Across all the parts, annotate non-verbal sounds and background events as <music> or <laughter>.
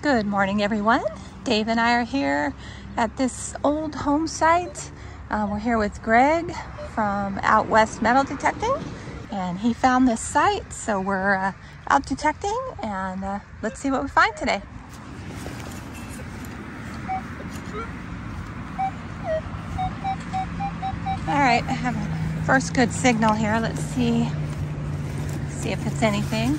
Good morning, everyone. Dave and I are here at this old home site. Uh, we're here with Greg from Out West Metal Detecting, and he found this site, so we're uh, out detecting, and uh, let's see what we find today. All right, I have a first good signal here. Let's see, see if it's anything.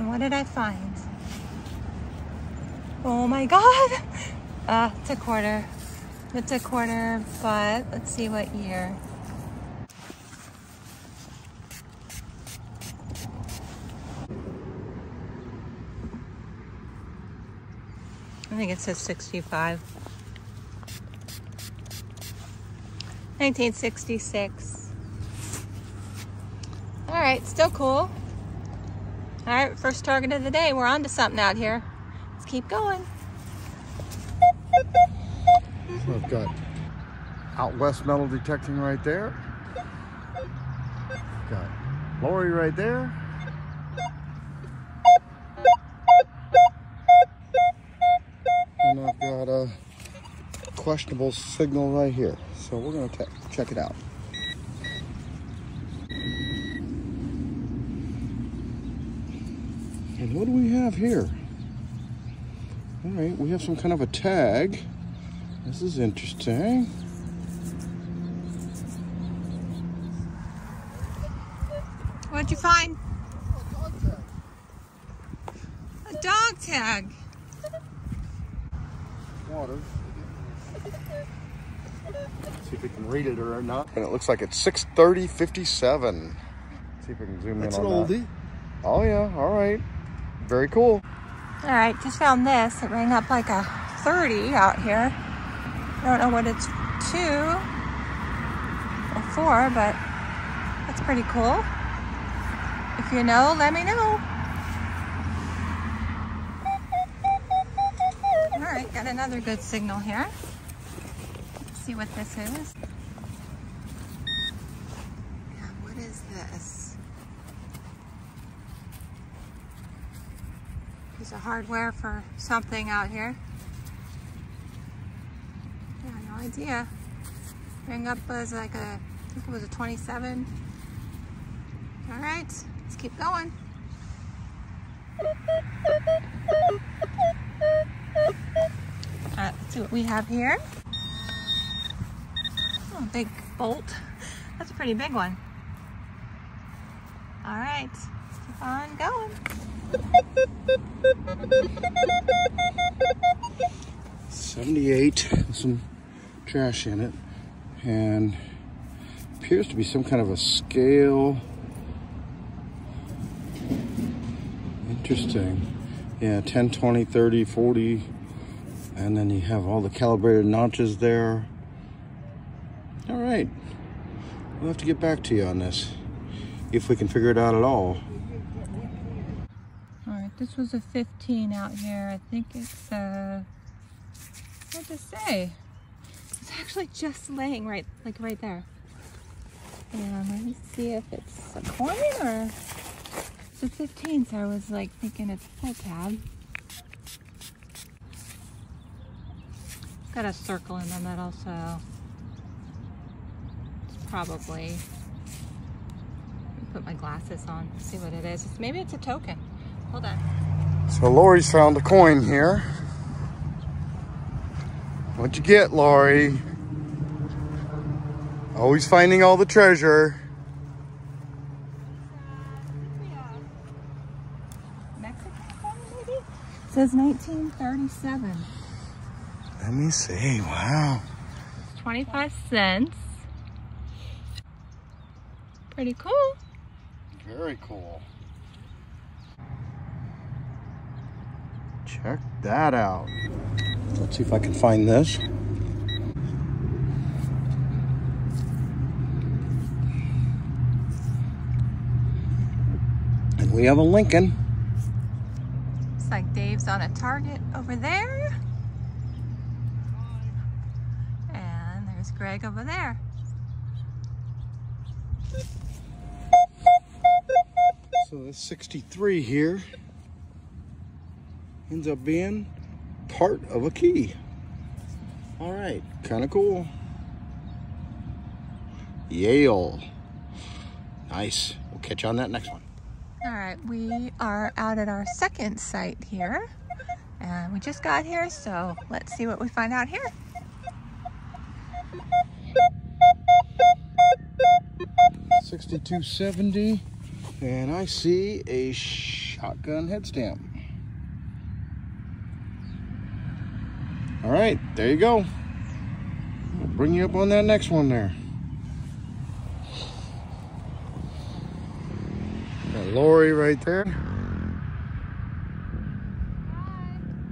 And what did I find? Oh my God. <laughs> Uh, it's a quarter. It's a quarter, but let's see what year. I think it says 65. 1966. All right, still cool. All right, first target of the day. We're on to something out here. Let's keep going. So I've got out west metal detecting right there. Got Lori right there. And I've got a questionable signal right here. So we're gonna check it out. And what do we have here? All right, we have some kind of a tag. This is interesting. What'd you find? A dog tag. Water. See if we can read it or not. And it looks like it's 630.57. See if we can zoom That's in on that. That's an oldie. Oh yeah, all right. Very cool. All right, just found this. It rang up like a 30 out here. I don't know what it's two or four, but that's pretty cool. If you know, let me know. All right, got another good signal here. Let's see what this is. Yeah, what is this? Piece of hardware for something out here. Yeah, no idea. Ring up was like a, I think it was a 27. All right, let's keep going. All right, let's see what we have here. Oh, big bolt. That's a pretty big one. All right, on going. 78, some trash in it, and appears to be some kind of a scale. Interesting. Yeah, 10, 20, 30, 40, and then you have all the calibrated notches there. All right, we'll have to get back to you on this, if we can figure it out at all. This was a 15 out here. I think it's, uh, what to say? It's actually just laying right, like right there. And let me see if it's a coin or it's a 15. So I was like thinking it's a full tab. Got a circle in the middle, so it's probably. Put my glasses on, see what it is. It's, maybe it's a token. Hold on. So Lori's found a coin here. What'd you get, Lori? Always finding all the treasure. Mexican coin, maybe? It says 1937. Let me see. Wow. 25 cents. Pretty cool. Very cool. Check that out. Let's see if I can find this. And we have a Lincoln. Looks like Dave's on a target over there. And there's Greg over there. So this 63 here ends up being part of a key. All right, kind of cool. Yale. Nice. We'll catch you on that next one. All right, we are out at our second site here. And we just got here, so let's see what we find out here. Sixty-two seventy, and I see a shotgun head stamp. All right, there you go. We'll bring you up on that next one there. Got Lori right there.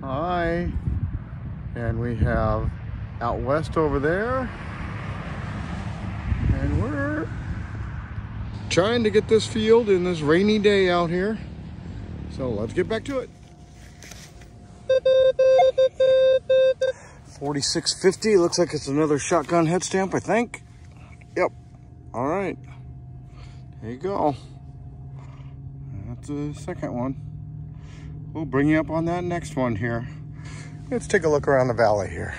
Hi. And we have out west over there. And we're trying to get this field in this rainy day out here. So let's get back to it. 4650, looks like it's another shotgun head stamp, I think. Yep. All right. There you go. That's the second one. We'll bring you up on that next one here. Let's take a look around the valley here.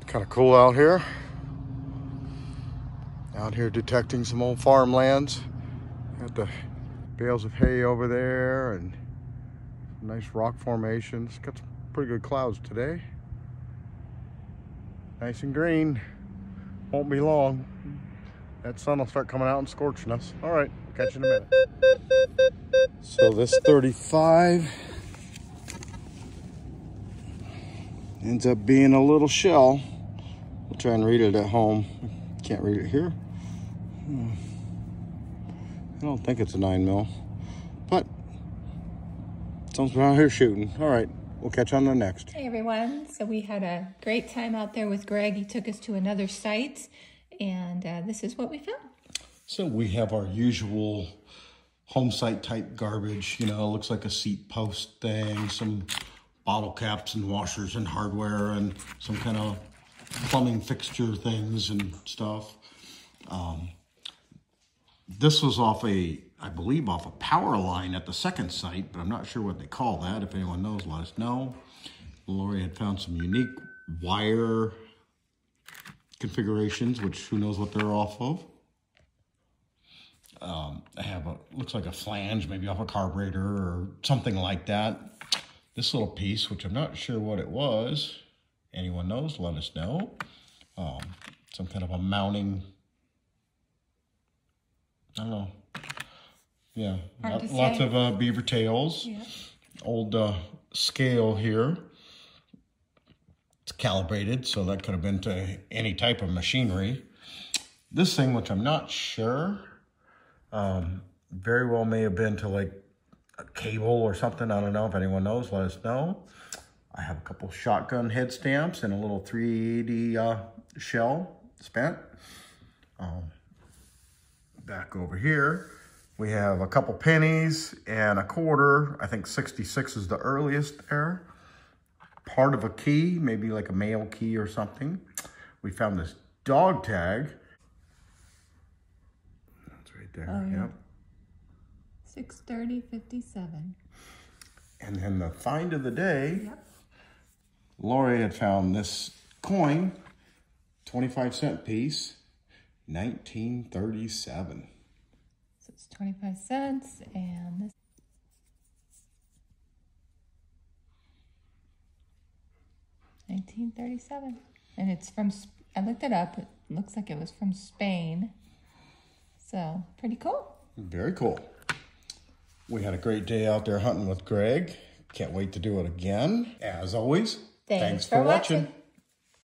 It's kind of cool out here. Out here detecting some old farmlands. Got the bales of hay over there and nice rock formations. Got some pretty good clouds today. Nice and green. Won't be long. That sun will start coming out and scorching us. All right, catch you in a minute. So this 35 ends up being a little shell. We'll try and read it at home. Can't read it here. Hmm. I don't think it's a nine mil, but someone's out here shooting. All right, we'll catch on the next. Hey everyone, so we had a great time out there with Greg. He took us to another site, and uh, this is what we found. So we have our usual home site type garbage. You know, it looks like a seat post thing, some bottle caps and washers and hardware and some kind of plumbing fixture things and stuff. Um, this was off a, I believe, off a power line at the second site, but I'm not sure what they call that. If anyone knows, let us know. Lori had found some unique wire configurations, which who knows what they're off of. Um, I have a, looks like a flange, maybe off a carburetor or something like that. This little piece, which I'm not sure what it was. Anyone knows, let us know. Um, some kind of a mounting I don't know. Yeah, Hard lots of uh, beaver tails. Yeah. Old uh, scale here. It's calibrated, so that could have been to any type of machinery. This thing, which I'm not sure, um, very well may have been to like a cable or something. I don't know if anyone knows. Let us know. I have a couple shotgun head stamps and a little 380 uh, shell spent. Um, back over here, we have a couple pennies and a quarter. I think 66 is the earliest there. Part of a key, maybe like a mail key or something. We found this dog tag. That's right there, Oh, yeah. yep. 630 57. And then the find of the day, Yep. Lori had found this coin, 25 cent piece, 1937. So 25 cents, and this. Nineteen thirty-seven, and it's from. I looked it up. It looks like it was from Spain. So pretty cool. Very cool. We had a great day out there hunting with Greg. Can't wait to do it again. As always, Thanks for watching.